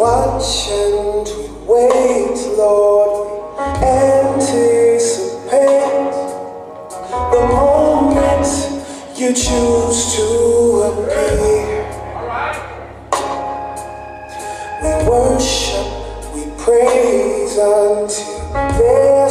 watch and we wait, Lord, we anticipate the moment you choose to appear. We worship, we praise until there's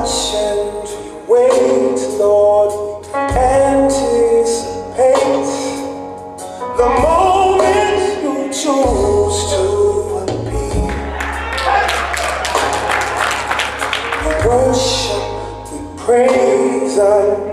watch and we wait, Lord, we anticipate the moment you chose to be. We worship, we praise, and